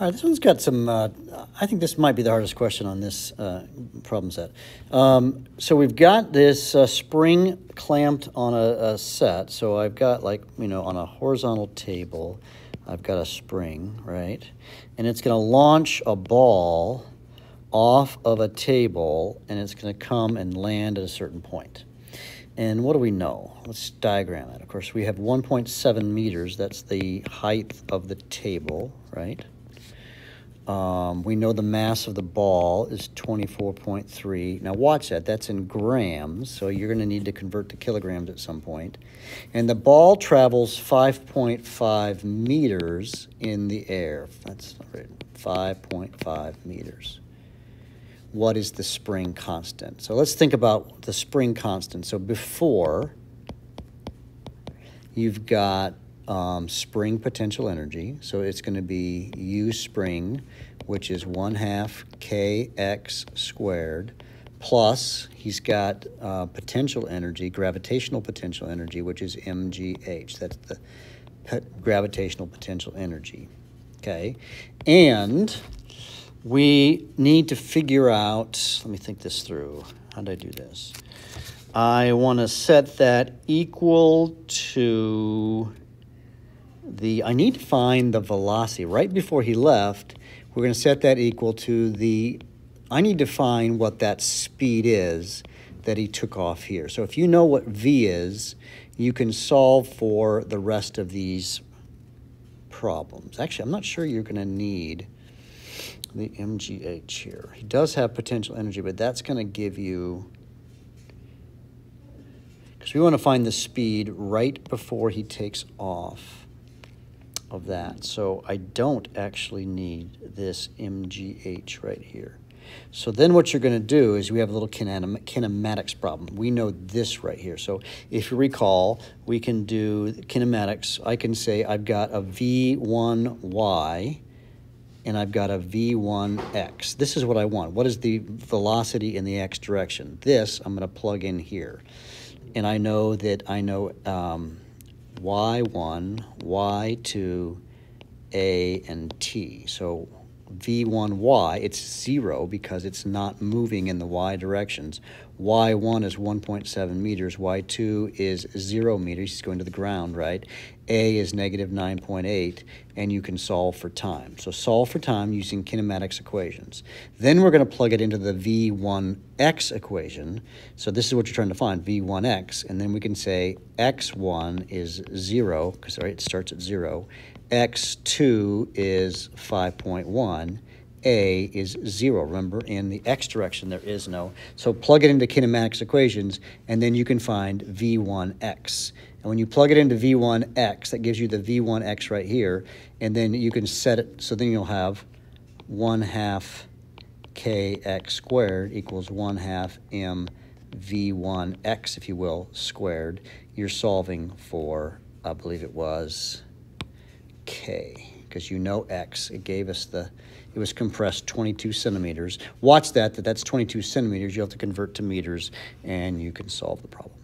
All right, this one's got some, uh, I think this might be the hardest question on this uh, problem set. Um, so we've got this uh, spring clamped on a, a, set. So I've got like, you know, on a horizontal table, I've got a spring, right? And it's going to launch a ball off of a table and it's going to come and land at a certain point. And what do we know? Let's diagram that. Of course, we have 1.7 meters. That's the height of the table, right? Um, we know the mass of the ball is 24.3. Now watch that, that's in grams, so you're going to need to convert to kilograms at some point. And the ball travels 5.5 meters in the air. That's right, 5.5 meters. What is the spring constant? So let's think about the spring constant. So before, you've got um, spring potential energy. So it's going to be U spring, which is 1 half kx squared, plus he's got uh, potential energy, gravitational potential energy, which is mgh. That's the gravitational potential energy. Okay? And we need to figure out, let me think this through. How did I do this? I want to set that equal to the, I need to find the velocity. Right before he left, we're going to set that equal to the, I need to find what that speed is that he took off here. So if you know what v is, you can solve for the rest of these problems. Actually, I'm not sure you're going to need the MGH here. He does have potential energy, but that's going to give you, because we want to find the speed right before he takes off of that. So I don't actually need this MGH right here. So then what you're going to do is we have a little kinematics problem. We know this right here. So if you recall, we can do kinematics. I can say I've got a V1Y and I've got a V1X. This is what I want. What is the velocity in the X direction? This I'm going to plug in here. And I know that I know um, y1, y2, a, and t. So v1y, it's 0 because it's not moving in the y directions. y1 is 1.7 meters, y2 is 0 meters, he's going to the ground, right? A is negative 9.8, and you can solve for time. So solve for time using kinematics equations. Then we're going to plug it into the v1x equation. So this is what you're trying to find, v1x, and then we can say x1 is 0, because right, it starts at 0, x2 is 5.1, a is 0. Remember, in the x direction, there is no. So plug it into kinematics equations, and then you can find v1x. And when you plug it into v1x, that gives you the v1x right here, and then you can set it, so then you'll have 1 half kx squared equals 1 half m v1x, if you will, squared. You're solving for, I believe it was K, because you know X. It gave us the, it was compressed 22 centimeters. Watch that, that that's 22 centimeters. You have to convert to meters, and you can solve the problem.